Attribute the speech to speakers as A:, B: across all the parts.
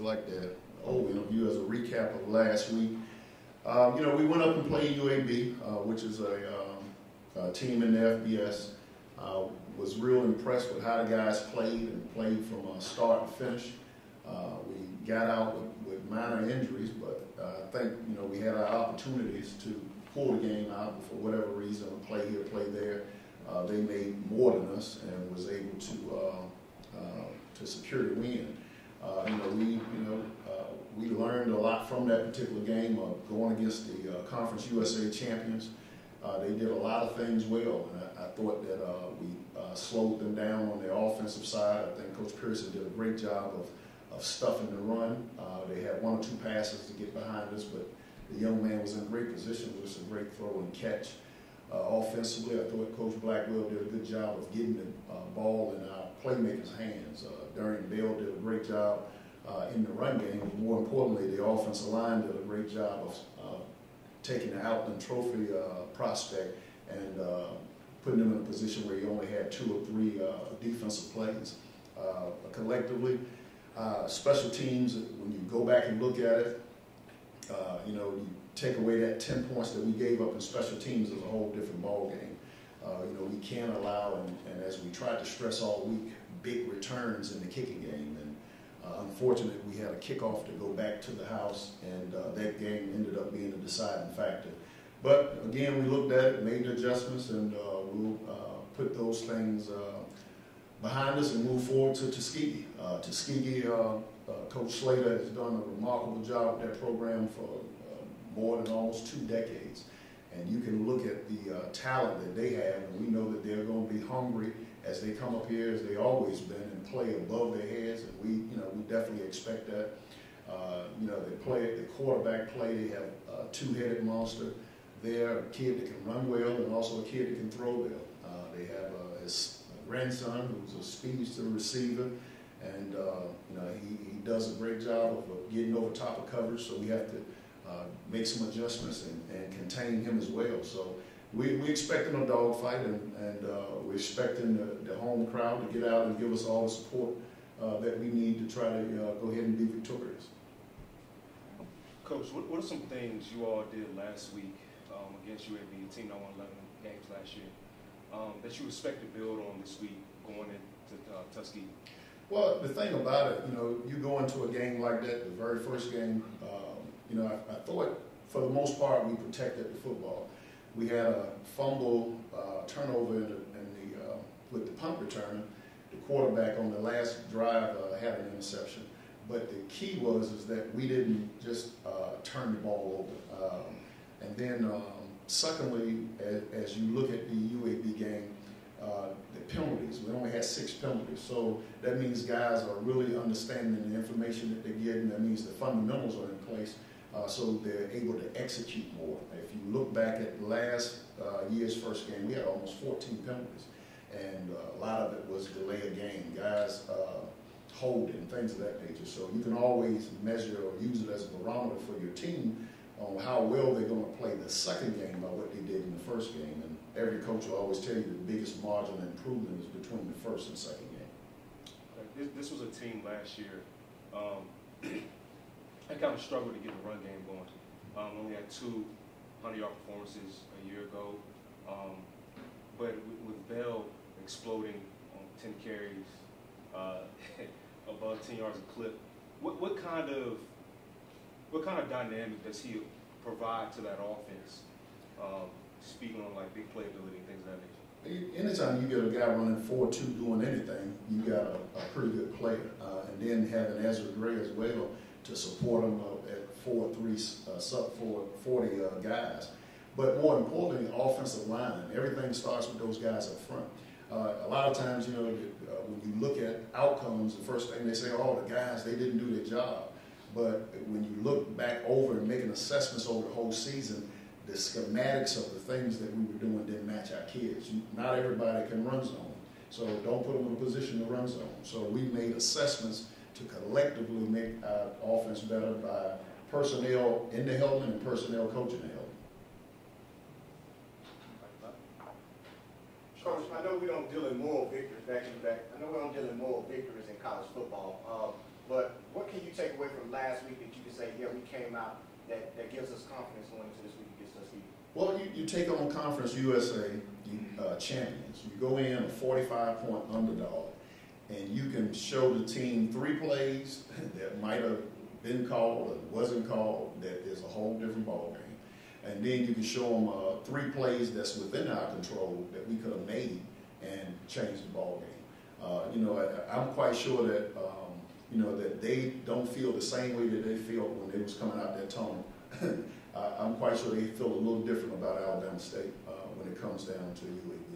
A: like that overview as a recap of last week. Um, you know, we went up and played UAB, uh, which is a, um, a, team in the FBS. Uh, was real impressed with how the guys played and played from uh, start to finish. Uh, we got out with, with minor injuries, but uh, I think you know we had our opportunities to pull the game out for whatever reason, play here, play there. Uh, they made more than us and was able to to secure the win. Uh, you know, we, you know, uh, we learned a lot from that particular game of going against the uh, Conference USA champions. Uh, they did a lot of things well, and I, I thought that uh, we uh, slowed them down on the offensive side. I think Coach Pearson did a great job of, of stuffing the run. they had one or two passes to get behind us, but the young man was in great position. It was a great throw and catch. offensively, I thought Coach Blackwell did a good job of getting the ball in our playmakers' hands. Darian Bell did a great job uh, in the run game. More importantly, the offensive line did a great job of uh, taking the Outland Trophy uh, prospect and uh, putting him in a position where he only had two or three uh, defensive plays. Uh, collectively, special teams, when you go back and look at it, you know, you take away that 10 points that we gave up in special teams is a whole different ball game. you know, we can't allow, and, and as we tried to stress all week, big returns in the kicking game. Uh, unfortunately, we had a kickoff to go back to the house, and uh, that game ended up being a deciding factor. But again, we looked at it, made the adjustments, and uh, we'll uh, put those things uh, behind us and move forward to Tuskegee. Uh, Tuskegee, Coach Slater has done a remarkable job with that program for more than almost two decades. And you can look at the talent that they have, and we know that they're going to be hungry as they come up here, as they always been, and play above their heads, and we, you know, we definitely expect that. Uh, you know, they play the quarterback play. They have a two-headed monster there, a kid that can run well, and also a kid that can throw well. Uh, they have a, his grandson, who's a speedster receiver, and uh, you know he, he does a great job of getting over top of coverage. So we have to uh, make some adjustments and, and contain him as well. So we, we expecting a dogfight, and, and uh, we're expecting the, the, home crowd to get out and give us all the support uh, that we need to try to uh, go ahead and be victorious.
B: Coach, what, what are some things you all did last week um, against UAB, team that won 11 games last year, um, that you expect to build on this week going into uh, Tuskegee?
A: Well, the thing about it, you know, you go into a game like that, the very first game, um, you know, I, I thought for the most part we protected the football we had a fumble uh, turnover in the, in the uh, with the punt returner. The quarterback on the last drive uh, had an interception. But the key was is that we didn't just uh, turn the ball over. Um, and then, um, secondly, as, as, you look at the UAB game, uh, the penalties. We only had six penalties, so that means guys are really understanding the information that they're getting. That means the fundamentals are in place uh, so they're able to execute more. If you look back at last uh, year's first game, we had almost 14 penalties, and uh, a lot of it was delay of game, guys uh, holding, things of that nature. So you can always measure or use it as a barometer for your team on how well they're going to play the second game by what they did in the first game. And every coach will always tell you the biggest margin of improvement is between the first and second game.
B: This, this was a team last year. Um, I kind of struggled to get the run game going. Um, only had two 100-yard performances a year ago. Um, but with, Bell exploding on 10 carries, uh, above 10 yards a clip, what, what kind of what kind of dynamic does he provide to that offense? Um, speaking on like big playability and things of that nature.
A: Anytime you get a guy running 4-2 doing anything, you got a, a pretty good player. Uh, and then having Ezra Gray as well, to support them uh, at four three uh, sub four, 40 uh, guys. But more importantly, offensive line. Everything starts with those guys up front. Uh, a lot of times, you know, uh, when you look at outcomes, the first thing they say, oh, the guys, they didn't do their job. But when you look back over and making assessments over the whole season, the schematics of the things that we were doing didn't match our kids. Not everybody can run zone. So don't put them in a position to run zone. So we made assessments to collectively make our offense better by personnel in the helmet and personnel coaching the helmet.
C: Coach, I know we don't deal in moral victories back to back. I know we don't deal in moral victories in college football. Uh, But what can you take away from last week that you can say, yeah, we came out, that, that gives us confidence going into this week against Tuskegee?
A: Well, you, you take on Conference USA you, uh, champions. You go in a 45 point underdog, and you can show the team three plays that might have been called or wasn't called, that is a whole different ballgame. And then you can show them uh, three plays that's within our control that we could have made and changed the ballgame. Uh, you know, I, I'm quite sure that um, you know that they don't feel the same way that they felt when they was coming out that tunnel. I, I'm quite sure they feel a little different about Alabama State uh, when it comes down to UAB.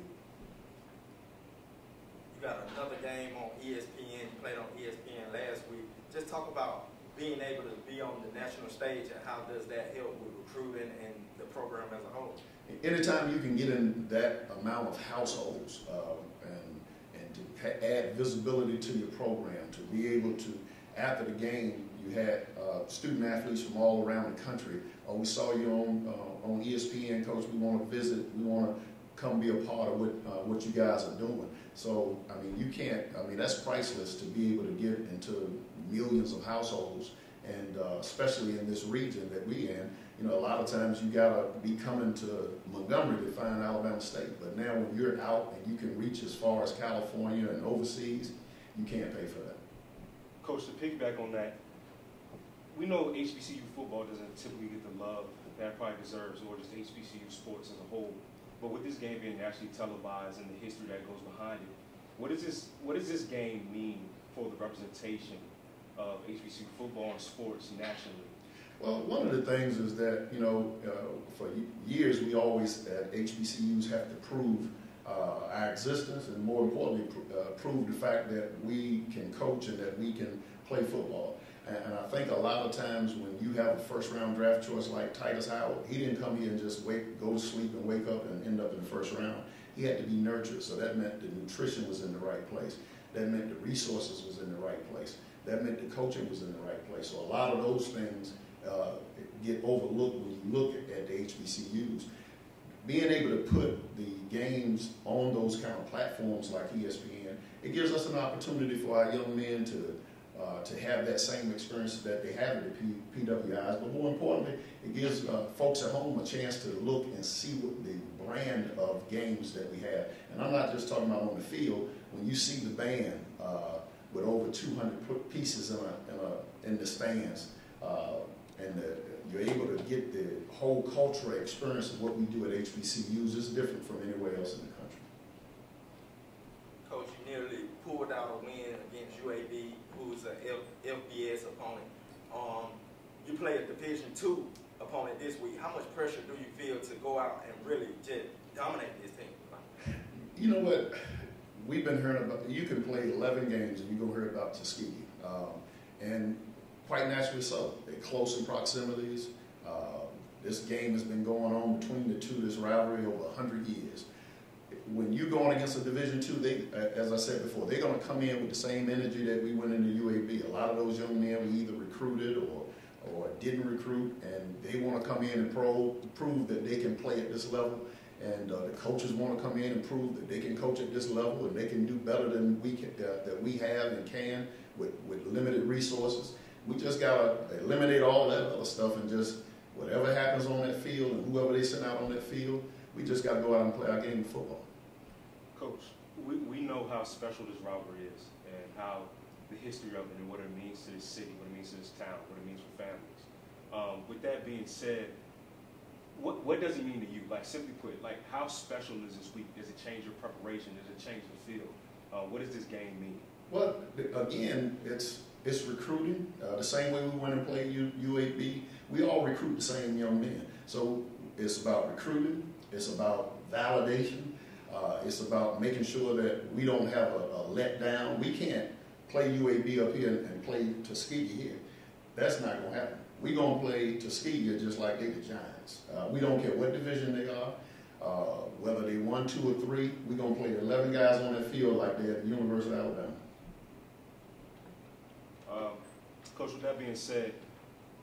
D: Got another game on ESPN. You played on ESPN last week. Just talk about being able to be on the national stage and how does that help with recruiting and the program as a whole?
A: Anytime you can get in that amount of households uh, and, and to add visibility to your program, to be able to, after the game, you had uh, student athletes from all around the country. Oh, we saw you on uh, on ESPN, coach. We want to visit. We want to come be a part of what uh, what you guys are doing. So, I mean, you can't. I mean, that's priceless to be able to get into millions of households, and uh, especially in this region that we in. You know, a lot of times you gotta be coming to Montgomery to find Alabama State, but now when you're out and you can reach as far as California and overseas, you can't pay for that.
B: Coach, to piggyback on that, we know HBCU football doesn't typically get the love that it probably deserves, or just HBCU sports as a whole. But with this game being actually televised and the history that goes behind it, what does this what does this game mean for the representation of HBCU football and sports nationally?
A: Well, one of the things is that, you know, uh, for years we always at HBCUs have to prove uh, our existence and more importantly, pr- uh, prove the fact that we can coach and that we can play football. And, I think a lot of times when you have a first round draft choice like Tytus Howard, he didn't come here and just wake, go to sleep and wake up and end up in the first round. He had to be nurtured, so that meant the nutrition was in the right place. That meant the resources was in the right place. That meant the coaching was in the right place. So a lot of those things uh, get overlooked when you look at, at the HBCUs. Being able to put the games on those kind of platforms like ESPN, it gives us an opportunity for our young men to uh, to have that same experience that they have at the P- PWIs. But more importantly, it gives uh, folks at home a chance to look and see what the brand of games that we have. And I'm not just talking about on the field. When you see the band uh, with over 200 pieces in, a, in, a, in the stands, uh, and the, you're able to get the whole cultural experience of what we do at HBCUs is different from anywhere else in the country.
D: Coach, you nearly pulled out a win against UAB, who's an F- FBS opponent. Um, you play a Division two opponent this week. How much pressure do you feel to go out and really just dominate this team?
A: You know what? We've been hearing about. You can play 11 games and you go hear about Tuskegee, um, and quite naturally so. They're close in proximities. Uh, this game has been going on between the two, this rivalry over 100 years. When you're going against a Division two, they, as I said before, they're going to come in with the same energy that we went into UAB. A lot of those young men we either recruited or or didn't recruit, and they want to come in and pro, prove that they can play at this level. And uh, the coaches want to come in and prove that they can coach at this level and they can do better than we can, uh, that we have and can with, with limited resources. We just got to eliminate all that other stuff and just whatever happens on that field and whoever they send out on that field, we just got to go out and play our game of football.
B: Coach, we, we know how special this rivalry is and how the history of it and what it means to this city, what it means to this town, what it means for families. Um, with that being said, what, what does it mean to you? Like simply put, like how special is this week? Does it change your preparation? Does it change the field? Uh, what does this game mean?
A: Well, again, it's it's recruiting. Uh, the same way we went and played U, UAB, we all recruit the same young men. So it's about recruiting. It's about validation. Uh, it's about making sure that we don't have a, a letdown. We can't play UAB up here and, and play Tuskegee here. That's not going to happen. We're going to play Tuskegee just like they the Giants. Uh, we don't care what division they are, uh, whether they one, two, or three. We're going to play 11 guys on that field like they're at the University of Alabama.
B: Um, Coach, with that being said,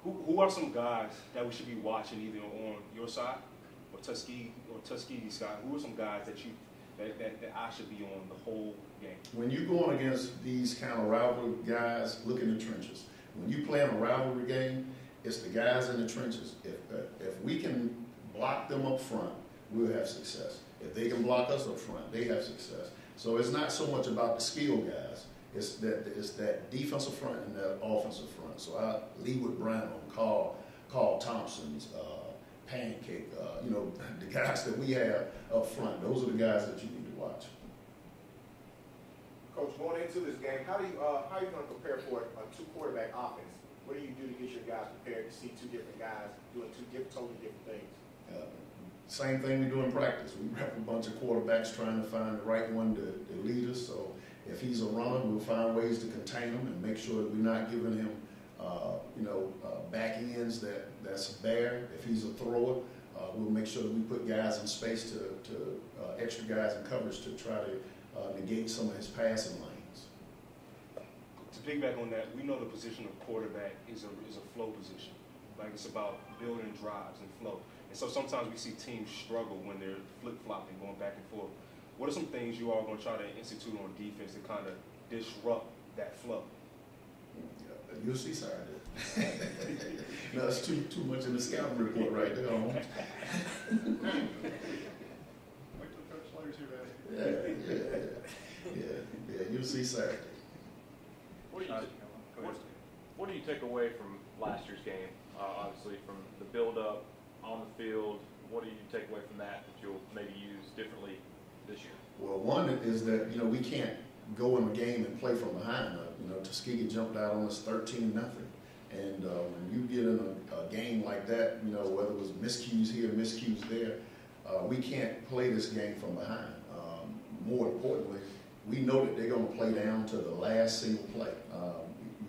B: who, who are some guys that we should be watching either on your side or Tuskegee or Tuskegee side? Who are some guys that you that, that, that I should be on the whole game.
A: When you're going against these kind of rivalry guys, look in the trenches. When you play in a rivalry game, it's the guys in the trenches. If, uh, if we can block them up front, we'll have success. If they can block us up front, they have success. So it's not so much about the skill guys. It's that it's that defensive front and that offensive front. So I lead with Brown, Carl, Carl Thompson's, uh, Pancake, uh, you know, the guys that we have up front. Those are the guys that you need to watch.
C: Coach, going into this game, how do you, uh, how are you gonna prepare for a two quarterback offense? What do you do to get your guys prepared to see two different guys doing two different, totally different things?
A: Uh, same thing we do in practice. We rep a bunch of quarterbacks trying to find the right one to, to lead us. So if he's a runner, we'll find ways to contain him and make sure that we're not giving him, uh, you know, uh, back ends that, that's bare. If he's a thrower, uh, we'll make sure that we put guys in space to, to uh, extra guys in coverage to try to uh, negate some of his passing lanes.
B: To piggyback on that, we know the position of quarterback is a, is a flow position. Like it's about building drives and flow. And so sometimes we see teams struggle when they're flip flopping, going back and forth. What are some things you all going to try to institute on defense to kind of disrupt that flow?
A: Yeah, You'll see Saturday. no, it's too too much in the scouting report right there. Huh?
E: Wait till Coach Slater's here,
A: Yeah, yeah, yeah, yeah. You'll see Saturday.
F: What do you,
E: Uh,
F: what, what do you take away from last year's game? Uh, obviously, from the build-up on the field, what do you take away from that that you'll maybe use differently this year?
A: Well, one is that you know we can't go in a game and play from behind. Uh, you know, Tuskegee jumped out on us thirteen nothing, and uh, when you get in a, a game like that, you know whether it was miscues here, miscues there, uh, we can't play this game from behind. Um, more importantly, we know that they're going to play down to the last single play. Um,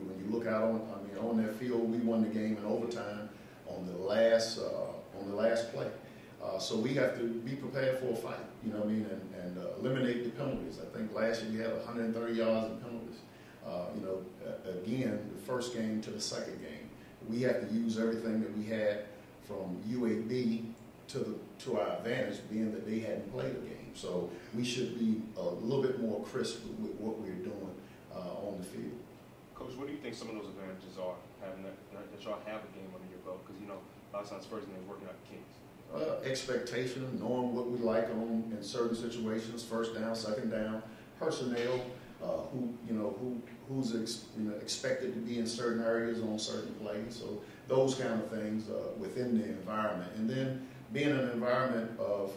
A: when you look out on, I mean, on that field, we won the game in overtime on the last uh, on the last play. Uh, so we have to be prepared for a fight, you know what I mean, and, and uh, eliminate the penalties. I think last year we had 130 yards in penalties. Uh, you know, again, the first game to the second game, we have to use everything that we had from UAB to the to our advantage, being that they hadn't played a game. So we should be a little bit more crisp with, what we're doing uh, on the field.
B: Coach, what do you think some of those advantages are having that, that y'all have a game under your belt? Because you know, a lot of times first name working out Kings.
A: Uh, expectation, knowing what we like on in certain situations, first down, second down, personnel, uh, who you know who who's ex, you know, expected to be in certain areas on certain plays. So those kind of things uh, within the environment, and then being in an environment of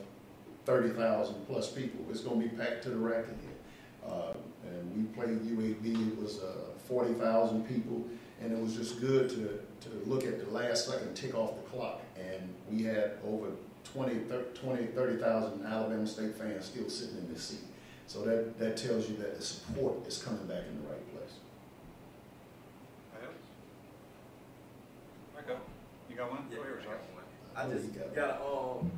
A: thirty thousand plus people, it's going to be packed to the rack. Uh, and we played UAB. It was uh, forty thousand people, and it was just good to to look at the last second tick off the clock. And we had over 20, 20 30,000 Alabama State fans still sitting in this seat. So that, that tells you that the support is coming back in the right place.
E: Alex? Michael, you got one?
D: Yeah,
E: Go ahead,
D: I got one. I
A: Oh,
D: just
A: got
D: got um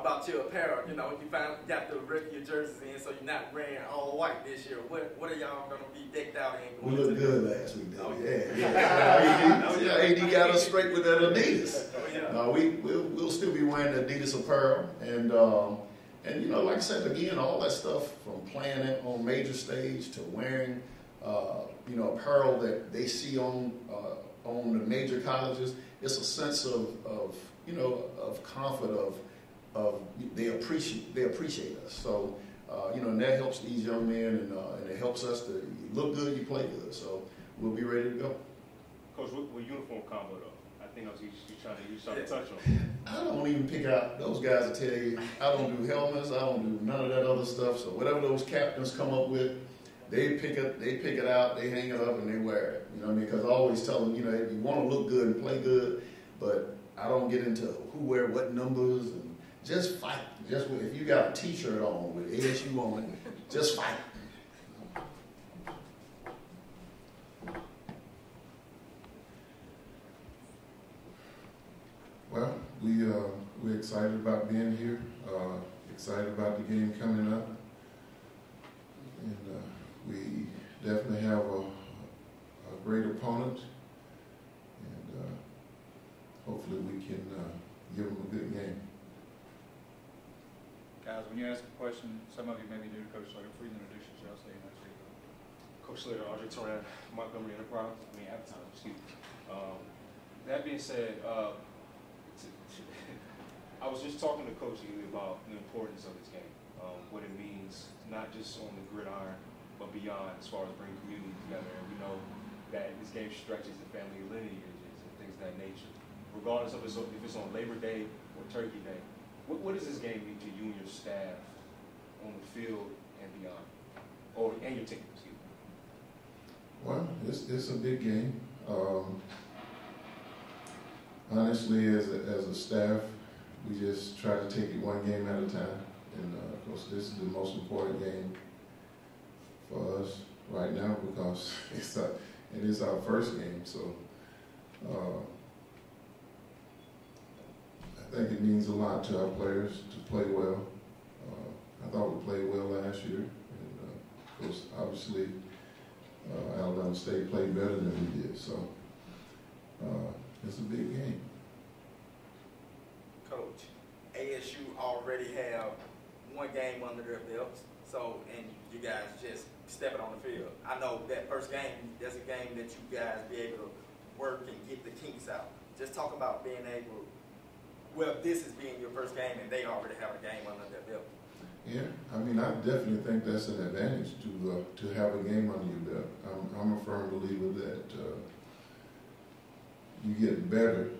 D: about your apparel. You know, you found got the regular jerseys in, so you're not wearing all white this year. What what are y'all gonna be decked out in?
A: We looked
D: the-
A: good last week,
D: Oh,
A: didn't
D: yeah.
A: Yeah,
D: Oh,
A: yeah. AD, AD got us straight with that Adidas.
D: Oh, yeah.
A: No, we we'll, we'll still be wearing the Adidas apparel, and um, and you know, like I said again, all that stuff from playing it on major stage to wearing, uh, you know, apparel that they see on uh, on the major colleges. It's a sense of, of you know of comfort of of they appreciate they appreciate us. So uh, you know, and that helps these young men, and uh, and it helps us to you look good, you play good. So we'll be ready to go.
B: Coach, what, what uniform combo though? I think I was you, you trying to you trying to touch on.
A: I don't even pick out those guys. will tell you, I don't do helmets. I don't do none of that other stuff. So whatever those captains come up with, they pick it. They pick it out. They hang it up and they wear it. You know what I mean? Because I always tell them, you know, you want to look good and play good, but I don't get into who wear what numbers and just fight. Just if you got a T-shirt on with ASU on it, just fight.
G: Well, we, uh, we're excited about being here, uh, excited about the game coming up. And, uh, we definitely have a, a great opponent. And, uh, hopefully we can, uh, give them a good game.
E: Guys, when you ask a question, some of you may be new to Coach Slater, please introduce yourselves, name, state your
B: Coach Slater, Audrey Toran, Montgomery Enterprise, I mean, Advertising, excuse me. Um, that being said, uh, I was just talking to Coach Eley about the importance of this game, um, what it means, not just on the gridiron, but beyond, as far as bringing community together. And we know that this game stretches the family lineages and things of that nature. Regardless of if it's on Labor Day or Turkey Day, what, what does this game mean to you and your staff on the field and beyond? Or, and your team, excuse me.
G: Well, it's, it's a big game. Um, honestly, as a, as a staff, we just try to take it one game at a time. And uh, of course, this is the most important game for us right now because it's our, it is our first game. So uh, I think it means a lot to our players to play well. Uh, I thought we played well last year, and uh, of course, obviously uh, Alabama State played better than we did, so uh, it's a big game.
D: Coach, ASU already have one game under their belts, so, and you guys just stepping on the field. I know that first game, that's a game that you guys be able to work and get the kinks out. Just talk about being able, well, this is being your first game and they already have a game under their belt.
G: Yeah, I mean, I definitely think that's an advantage to uh, to have a game under your belt. I'm, I'm a firm believer that uh, you get better,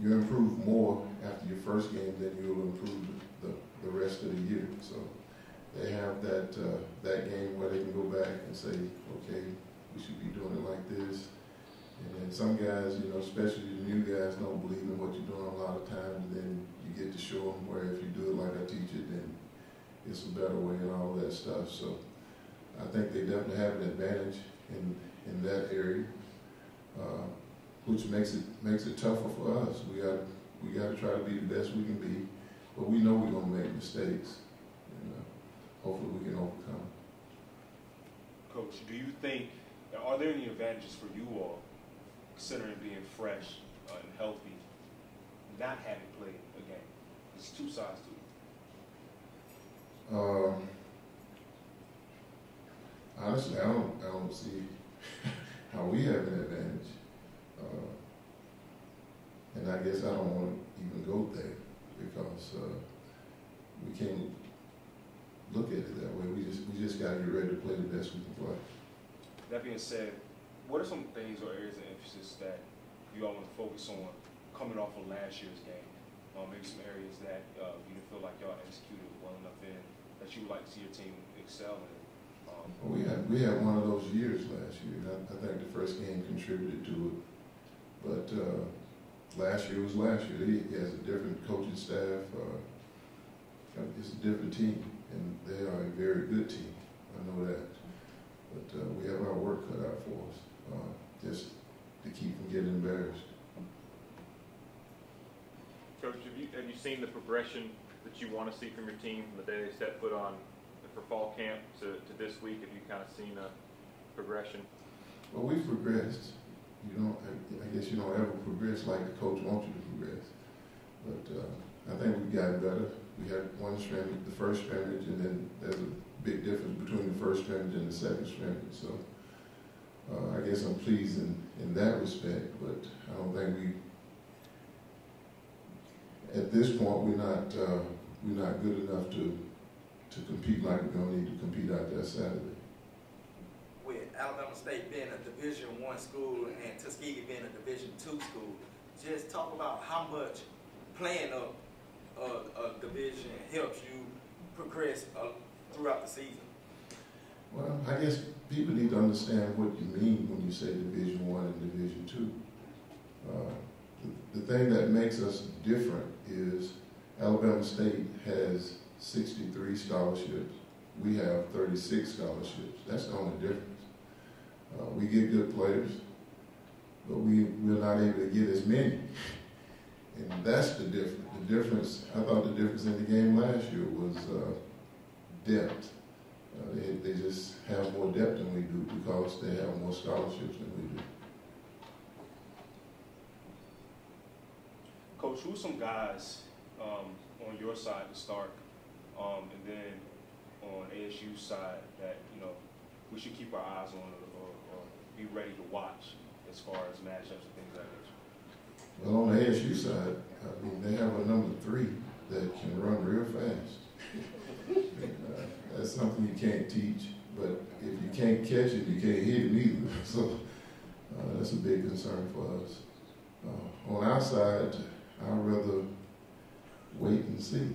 G: you improve more after your first game than you'll improve the, the rest of the year. So they have that uh, that game where they can go back and say, okay, we should be doing it like this. And then some guys, you know, especially the new guys, don't believe in what you're doing a lot of times. And then you get to show them where if you do it like I teach it, then it's a better way and all that stuff. So I think they definitely have an advantage in in that area, uh, which makes it makes it tougher for us. We got we got to try to be the best we can be, but we know we're gonna make mistakes, and uh, hopefully we can overcome.
B: Coach, do you think, are there any advantages for you all, considering being fresh and healthy, not having played a game? There's two sides to it.
G: Um, honestly, I don't I don't see how we have an advantage. Uh, and I guess I don't want to even go there because uh, we can't look at it that way. We just we just got to get ready to play the best we can play.
B: That being said, what are some things or areas of emphasis that you all want to focus on coming off of last year's game? Uh, maybe some areas that uh, you feel like y'all executed well enough in that you would like to see your team excel in. Um,
G: we had we had one of those years last year. I, I think the first game contributed to it, but uh, last year was last year. He, he has a different coaching staff. Uh, it's a different team, and they are a very good team. I know that. But uh, we have our work cut out for us, uh, just to keep from getting embarrassed.
F: Coach, have you, have you seen the progression that you want to see from your team from the day they set foot on for fall camp to, to this week? Have you kind of seen a progression?
G: Well, we've progressed. You don't, I, I guess you don't ever progress like the coach wants you to progress. But uh, I think we've gotten better. We had one scrimmage, the first scrimmage, and then there's a big difference between the first scrimmage and the second scrimmage. So uh, I guess I'm pleased in, in that respect, but I don't think we, at this point, we're not, uh, we're not good enough to, to compete like we're gonna need to compete out there Saturday.
D: With Alabama State being a Division One school and Tuskegee being a Division Two school, just talk about how much playing a, a, a division helps you progress uh, throughout the season.
G: Well, I guess people need to understand what you mean when you say Division One and Division Two. Uh, the, the thing that makes us different is Alabama State has 63 scholarships. We have 36 scholarships. That's the only difference. Uh, we get good players, but we, we're not able to get as many. And that's the difference. The difference, I thought the difference in the game last year was uh, depth. Uh, they, they just have more depth than we do because they have more scholarships than we do.
B: Coach, who's some guys um, on your side to start Um, and then on ASU side, that, you know, we should keep our eyes on or, or, be ready to watch as far as matchups and things like that.
G: Well, on the ASU side, I mean, they have a number three that can run real fast. And, uh, That's something you can't teach, but if you can't catch it, you can't hit it either. So, uh, that's a big concern for us. Uh, on our side, I'd rather wait and see.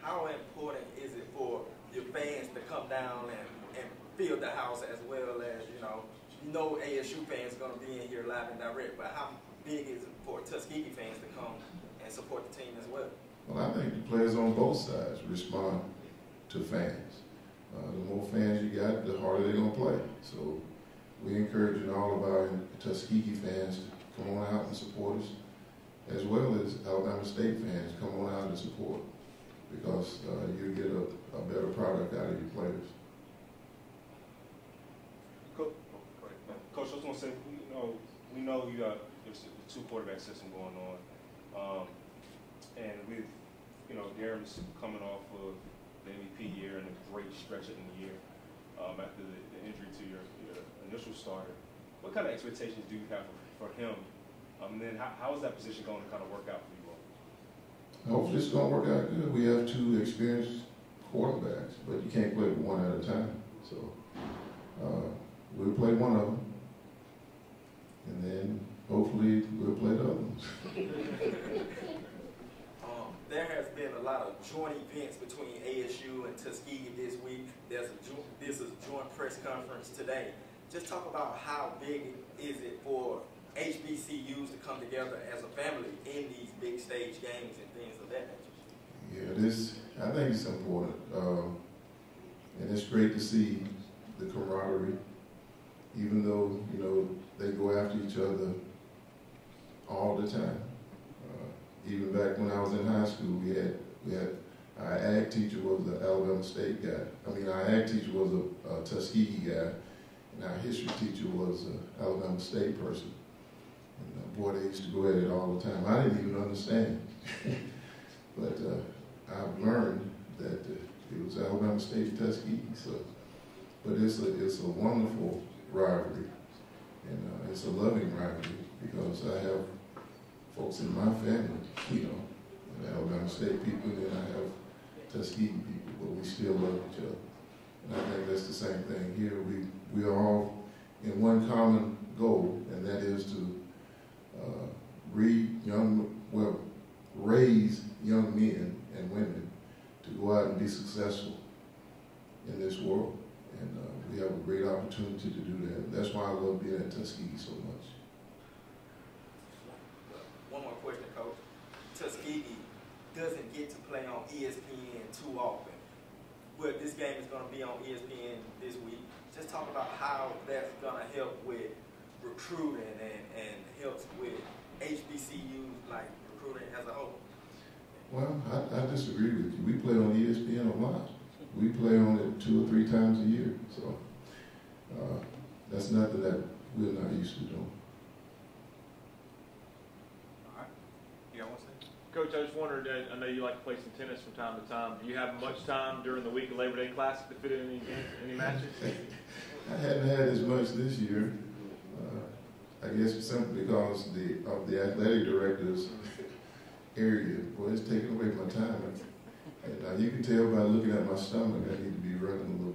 D: How important is it for your fans to come down and, and fill the house as well as, you know, you know ASU fans are gonna be in here live and direct, but how big is it for Tuskegee fans to come and support the team as well?
G: Well, I think the players on both sides respond to fans. Uh, the more fans you got, the harder they're gonna play. So we're encouraging all of our Tuskegee fans to come on out and support us, as well as Alabama State fans come on out and support, because uh, you get a, a better product out of your players.
B: Coach, Coach, I was gonna say, you know, we know you got there's a two quarterback system going on, um, and with you know Darren's coming off of the MVP year and a great stretch in the year um, after the, the injury to your, your initial starter. What kind of expectations do you have for, for him? Um, and then how, how is that position going to kind of work out for you all?
G: Hopefully it's gonna work out good. We have two experienced quarterbacks, but you can't play one at a time. So uh, we'll play one of them, and then hopefully we'll play the other ones.
D: There has been a lot of joint events between ASU and Tuskegee this week. There's a joint, this is a joint press conference today. Just talk about how big is it for HBCUs to come together as a family in these big stage games and things of that nature.
G: Yeah, this I think it's important, um, and it's great to see the camaraderie. Even though you know they go after each other all the time. Even back when I was in high school, we had we had our ag teacher was an Alabama State guy. I mean, our ag teacher was a, a Tuskegee guy, and our history teacher was an Alabama State person. And uh, boy, they used to go at it all the time. I didn't even understand, but uh, I've learned that uh, it was Alabama State Tuskegee. So, but it's a it's a wonderful rivalry, and uh, it's a loving rivalry because I have folks in my family, you know, Alabama State people, and then I have Tuskegee people, but we still love each other. And I think that's the same thing here. We we are all in one common goal, and that is to uh, read young, well, raise young men and women to go out and be successful in this world. And uh, we have a great opportunity to do that. That's why I love being at Tuskegee so much.
D: One more question, Coach. Tuskegee doesn't get to play on ESPN too often. But this game is going to be on ESPN this week. Just talk about how that's going to help with recruiting and, and helps with HBCUs, like recruiting as a whole.
G: Well, I, I disagree with you. We play on ESPN a lot. We play on it two or three times a year. So uh, that's nothing that we're not used to doing.
E: All right. You got one second?
F: Coach, I just wondered, I know you like to play some tennis from time to time. Do you have much time during the week of Labor Day Classic to fit in any games, any matches?
G: I hadn't had as much this year. Uh, I guess simply because the of the athletic director's area, boy, it's taking away my time. And uh, you can tell by looking at my stomach, I need to be running a little